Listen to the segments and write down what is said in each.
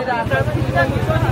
对的，那你说？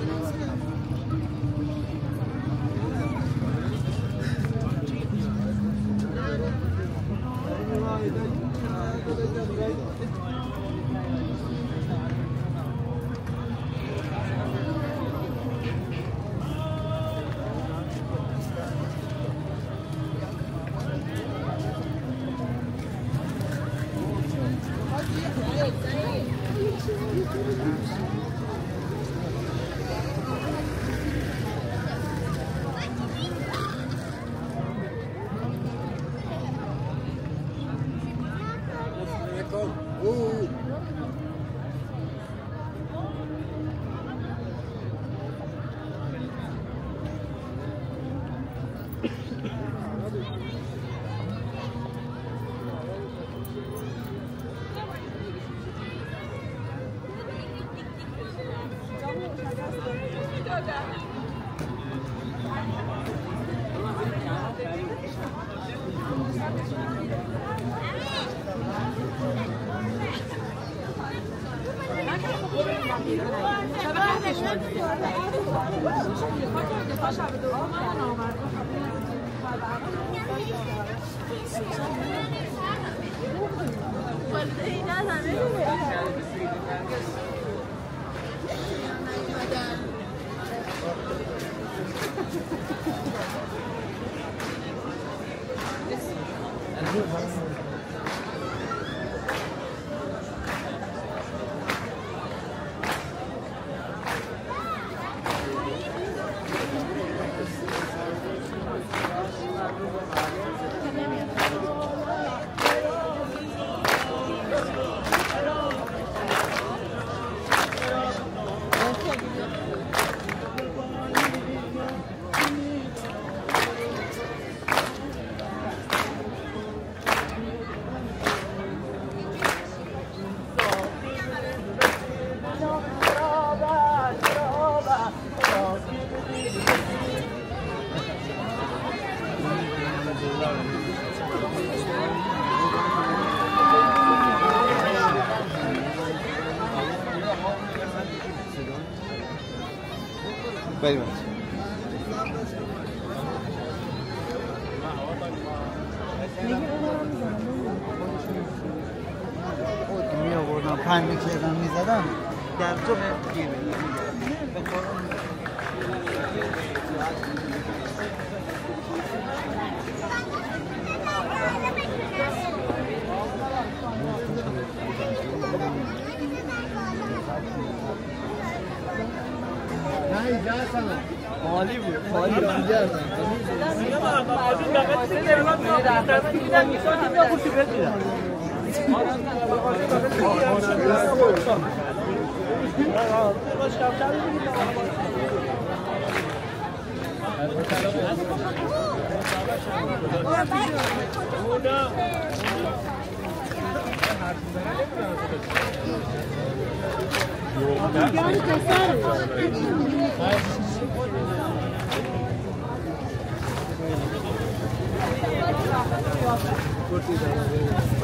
والدین very much. می آوردم پن می‌کردم می‌زدم در تو گیر Thank you. قرآن عالی بود عالی Gracias.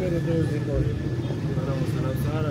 Böyle böyle bir gol. Aramızdan az daha